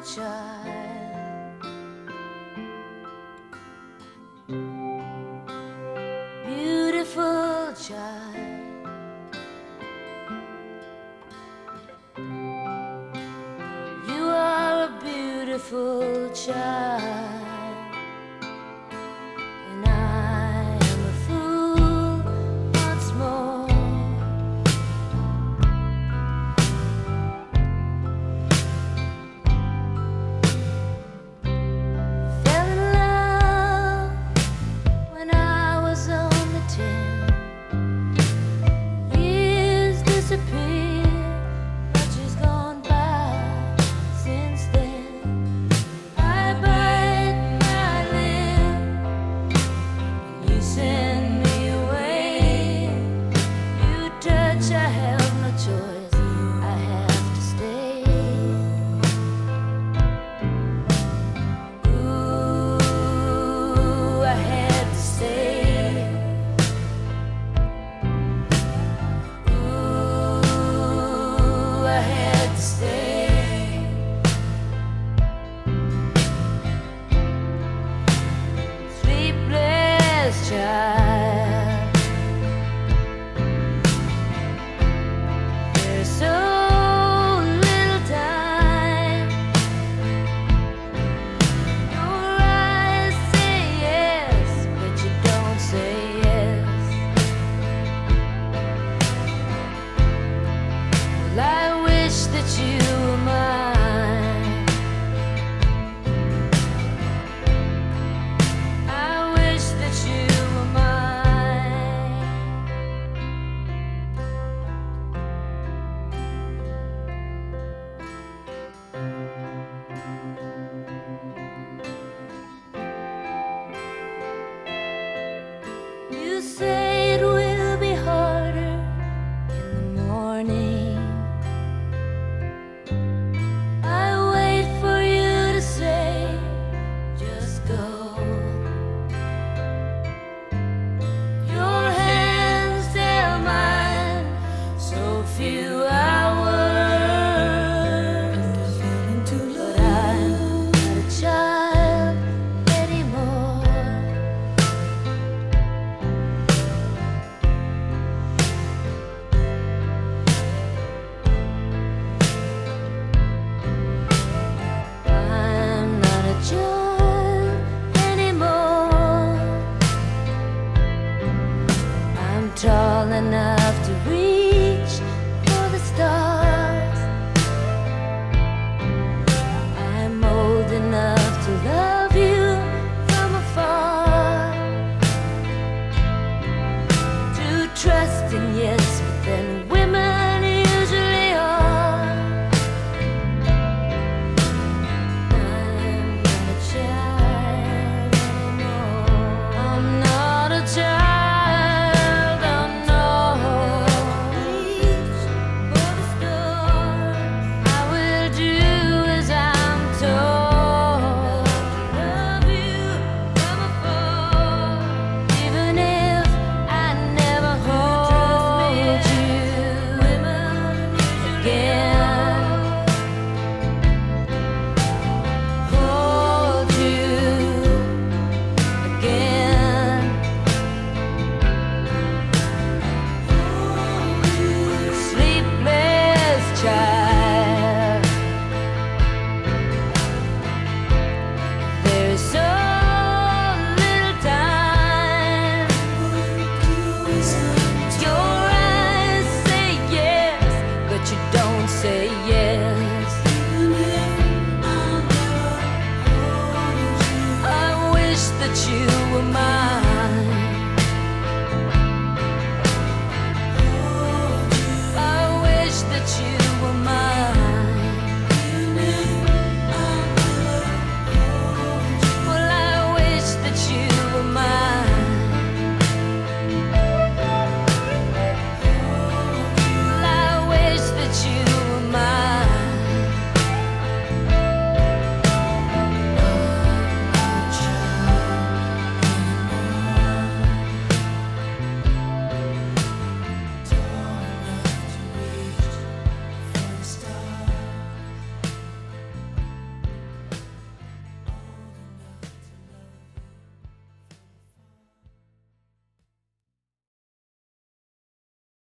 child. Beautiful child. You are a beautiful child. say it will be harder in the morning. I wait for you to say, just go. Your hands tell mine, so few. Trust in yes, but then that you were mine.